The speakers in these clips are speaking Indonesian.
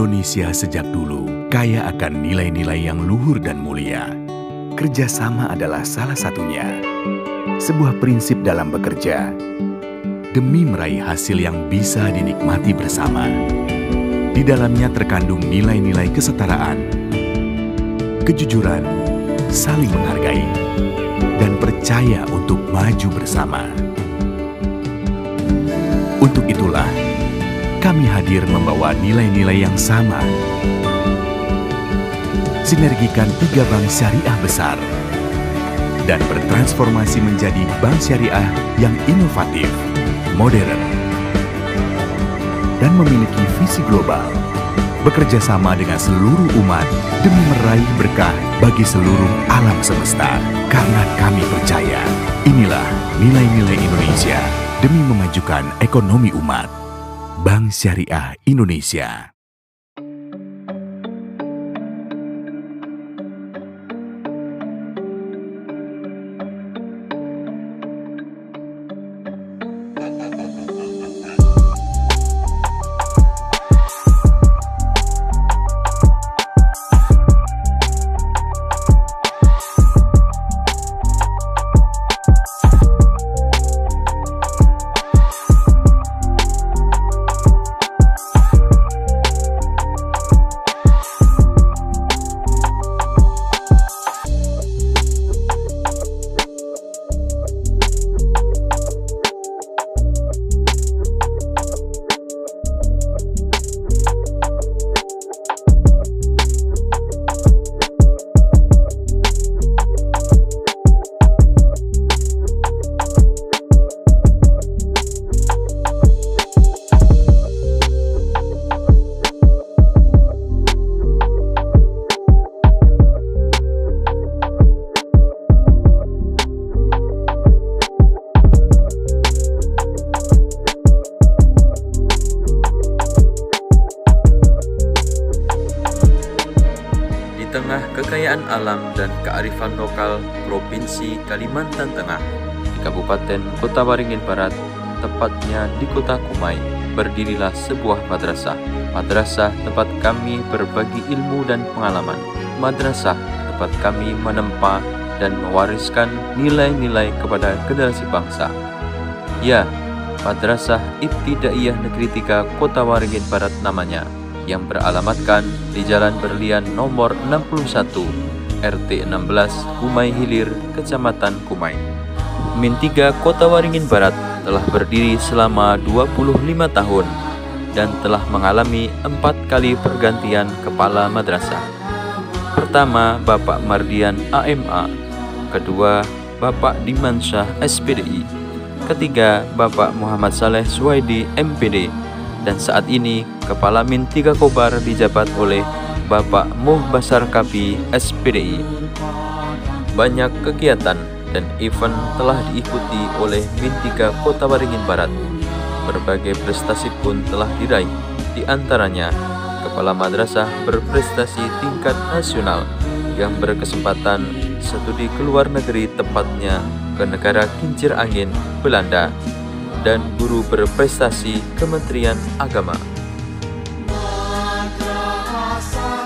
Indonesia sejak dulu kaya akan nilai-nilai yang luhur dan mulia. Kerjasama adalah salah satunya. Sebuah prinsip dalam bekerja demi meraih hasil yang bisa dinikmati bersama. Di dalamnya terkandung nilai-nilai kesetaraan, kejujuran, saling menghargai, dan percaya untuk maju bersama. Untuk itulah, kami hadir membawa nilai-nilai yang sama. Sinergikan tiga bank syariah besar dan bertransformasi menjadi bank syariah yang inovatif, modern, dan memiliki visi global. Bekerja sama dengan seluruh umat demi meraih berkah bagi seluruh alam semesta. Karena kami percaya, inilah nilai-nilai Indonesia demi memajukan ekonomi umat. Bank Syariah Indonesia. Kekayaan alam dan kearifan lokal Provinsi Kalimantan Tengah, di Kabupaten Kota Waringin Barat, tepatnya di Kota Kumai, berdirilah sebuah madrasah. Madrasah tempat kami berbagi ilmu dan pengalaman. Madrasah tempat kami menempa dan mewariskan nilai-nilai kepada generasi bangsa. Ya, Madrasah Ibtidaiyah Negeri 3 Kota Waringin Barat namanya yang beralamatkan di Jalan Berlian nomor 61 RT 16 Kumai Hilir, Kecamatan Kumai. Min 3 Kota Waringin Barat telah berdiri selama 25 tahun dan telah mengalami empat kali pergantian kepala madrasah. Pertama, Bapak Mardian AMA. Kedua, Bapak Dimansyah SPDI. Ketiga, Bapak Muhammad Saleh Suwaidi MPD. Dan saat ini, Kepala Min 3 Kobar dijabat oleh Bapak Muh Basar Kapi SPDI. Banyak kegiatan dan event telah diikuti oleh Min 3 Kota Waringin Barat. Berbagai prestasi pun telah diraih, di antaranya Kepala Madrasah berprestasi tingkat nasional yang berkesempatan studi ke luar negeri tepatnya ke negara kincir angin, Belanda, dan guru berprestasi Kementerian Agama.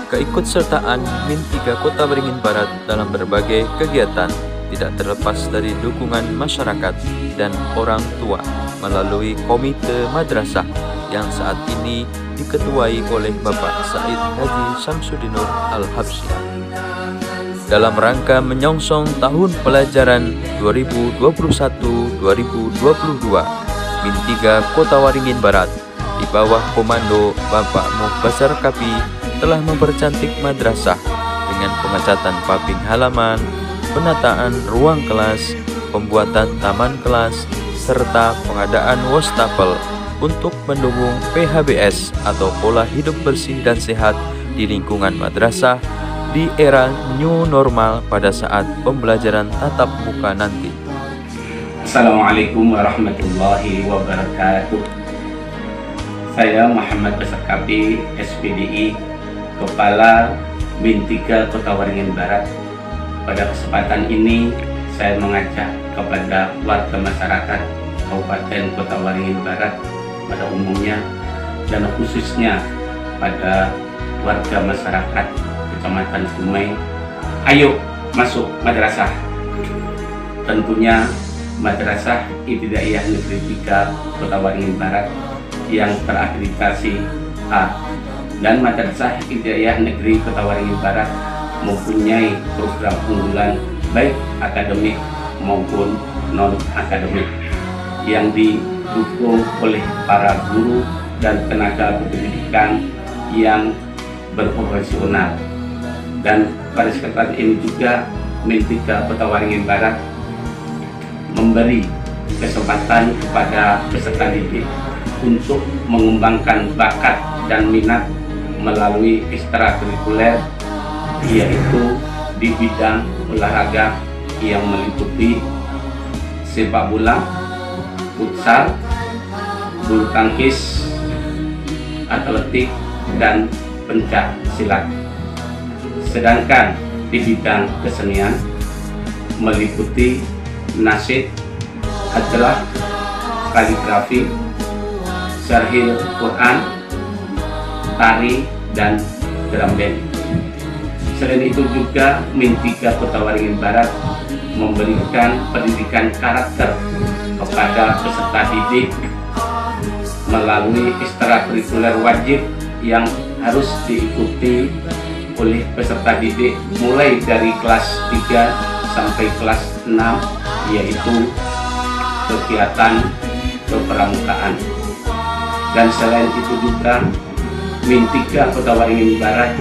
Keikutsertaan Min 3 Kota Beringin Barat dalam berbagai kegiatan tidak terlepas dari dukungan masyarakat dan orang tua melalui Komite Madrasah yang saat ini diketuai oleh Bapak Said Haji Samsudinur Al-Habsyi. Dalam rangka menyongsong tahun pelajaran 2021-2022, Min 3 Kota Waringin Barat di bawah komando Bapak Mubasar Kapi telah mempercantik madrasah dengan pengecatan paping halaman, penataan ruang kelas, pembuatan taman kelas, serta pengadaan wastafel untuk mendukung PHBS atau pola hidup bersih dan sehat di lingkungan madrasah di era new normal pada saat pembelajaran tatap muka nanti. Assalamualaikum warahmatullahi wabarakatuh. Saya Muhammad Besarkapi, SPDI, Kepala Bin 3 Kota Waringin Barat. Pada kesempatan ini, saya mengajak kepada warga masyarakat Kabupaten Kota Waringin Barat pada umumnya dan khususnya kepada warga masyarakat Kecamatan Kumai, ayo masuk madrasah. Tentunya Madrasah Ibtidaiyah Negeri 3 Kota Waringin Barat yang terakreditasi A. Dan Madrasah Ibtidaiyah Negeri Kota Waringin Barat mempunyai program unggulan baik akademik maupun non akademik yang didukung oleh para guru dan tenaga pendidikan yang berprofesional. Dan pada kesempatan ini juga Mintika Kota Waringin Barat memberi kesempatan kepada peserta didik untuk mengembangkan bakat dan minat melalui ekstrakurikuler yaitu di bidang olahraga yang meliputi sepak bola, futsal, bulu tangkis, atletik, dan pencak silat. Sedangkan di bidang kesenian meliputi nasid, adalah kaligrafi, syarhil Quran, tari, dan drum band. Selain itu juga Mintiga Kota Waringin Barat memberikan pendidikan karakter kepada peserta didik melalui ekstrakurikuler wajib yang harus diikuti oleh peserta didik mulai dari kelas 3 sampai kelas 6 yaitu kegiatan kepramukaan dan selain itu juga Mintiga Kota Waringin Barat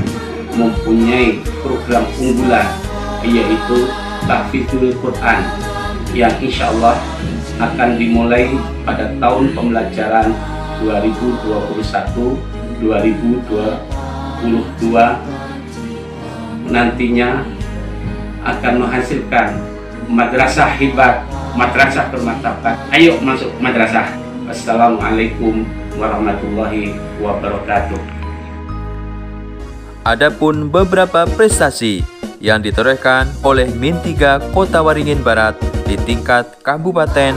mempunyai program unggulan yaitu Tahfidzul Quran yang insya Allah akan dimulai pada tahun pembelajaran 2021-2022 nantinya akan menghasilkan madrasah hibat, madrasah bermartabat. Ayo masuk madrasah. Assalamualaikum warahmatullahi wabarakatuh. Adapun beberapa prestasi yang ditorehkan oleh Min 3 Kota Waringin Barat di tingkat kabupaten,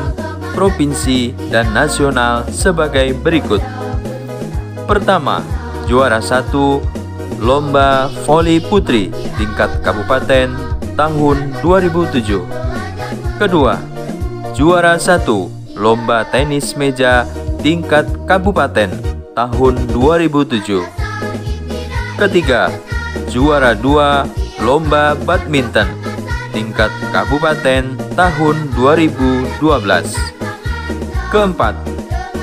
provinsi, dan nasional sebagai berikut. Pertama, juara satu Lomba Voli Putri tingkat kabupaten tahun 2007. Kedua, juara satu Lomba Tenis Meja tingkat kabupaten tahun 2007. Ketiga, juara dua Lomba Badminton tingkat kabupaten tahun 2012. Keempat,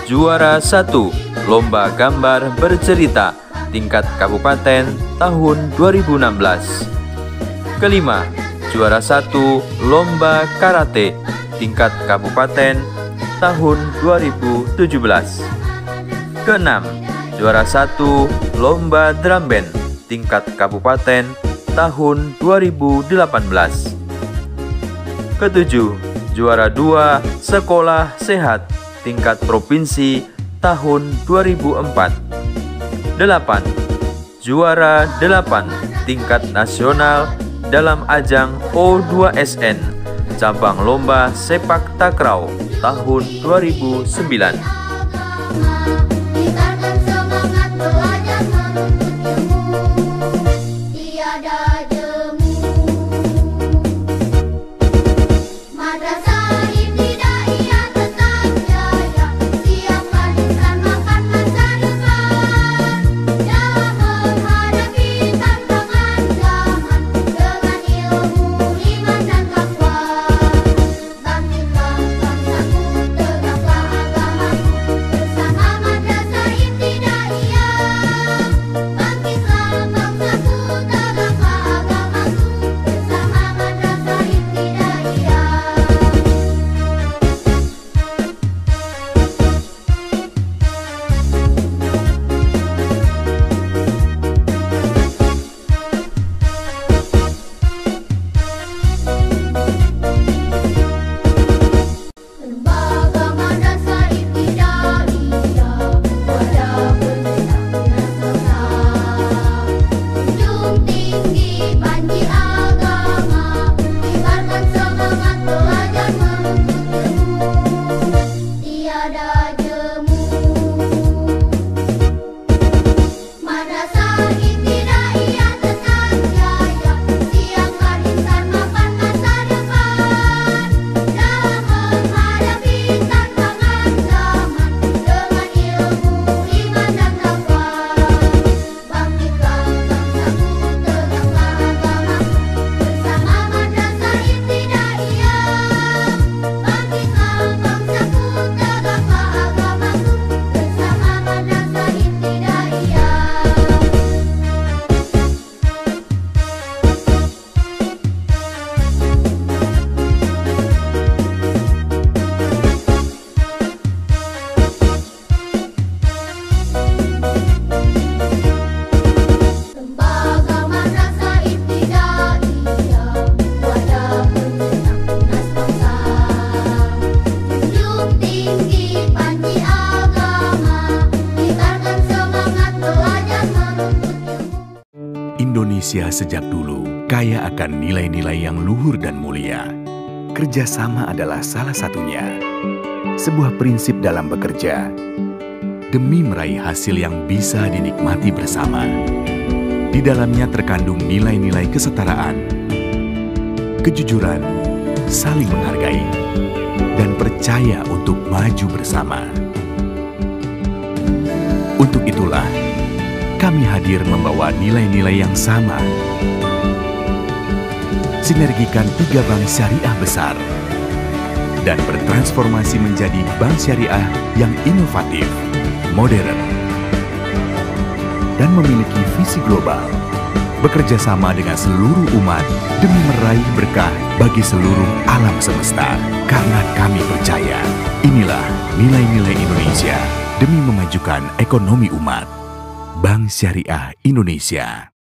juara satu Lomba Gambar Bercerita tingkat kabupaten tahun 2016. Kelima, juara satu Lomba Karate tingkat kabupaten tahun 2017. Keenam, juara satu Lomba Drum Band tingkat kabupaten tahun 2018. Ketujuh, juara dua Sekolah Sehat tingkat provinsi tahun 2004. Delapan, juara delapan tingkat nasional dalam ajang O2SN cabang lomba sepak takraw tahun 2009. Indonesia sejak dulu kaya akan nilai-nilai yang luhur dan mulia. Kerjasama adalah salah satunya. Sebuah prinsip dalam bekerja demi meraih hasil yang bisa dinikmati bersama. Di dalamnya terkandung nilai-nilai kesetaraan, kejujuran, saling menghargai, dan percaya untuk maju bersama. Untuk itulah, kami hadir membawa nilai-nilai yang sama. Sinergikan tiga bank syariah besar dan bertransformasi menjadi bank syariah yang inovatif, modern, dan memiliki visi global. Bekerja sama dengan seluruh umat demi meraih berkah bagi seluruh alam semesta. Karena kami percaya, inilah nilai-nilai Indonesia demi memajukan ekonomi umat. Bank Syariah Indonesia